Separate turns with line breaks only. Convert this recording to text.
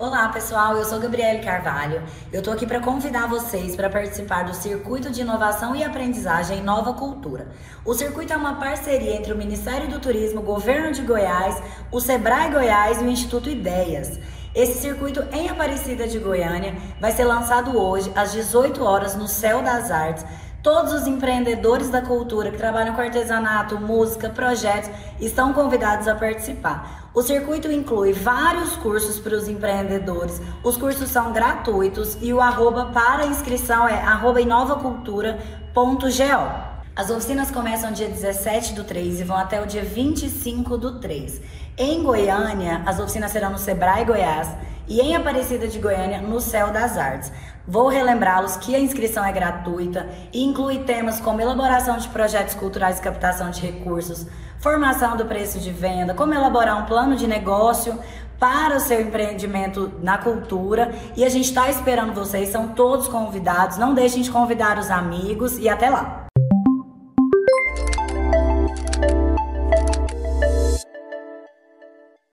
Olá pessoal, eu sou Gabriele Carvalho. Eu tô aqui para convidar vocês para participar do Circuito de Inovação e Aprendizagem Nova Cultura. O circuito é uma parceria entre o Ministério do Turismo, Governo de Goiás, o Sebrae Goiás e o Instituto Ideias. Esse circuito em Aparecida de Goiânia vai ser lançado hoje às 18 horas no Céu das Artes Todos os empreendedores da cultura que trabalham com artesanato, música, projetos estão convidados a participar. O circuito inclui vários cursos para os empreendedores. Os cursos são gratuitos e o arroba para inscrição é arroba inovacultura.go. As oficinas começam dia 17 do 3 e vão até o dia 25 do 3. Em Goiânia, as oficinas serão no Sebrae Goiás e em Aparecida de Goiânia, no Céu das Artes. Vou relembrá-los que a inscrição é gratuita e inclui temas como elaboração de projetos culturais e captação de recursos, formação do preço de venda, como elaborar um plano de negócio para o seu empreendimento na cultura. E a gente está esperando vocês, são todos convidados. Não deixem de convidar os amigos e até lá!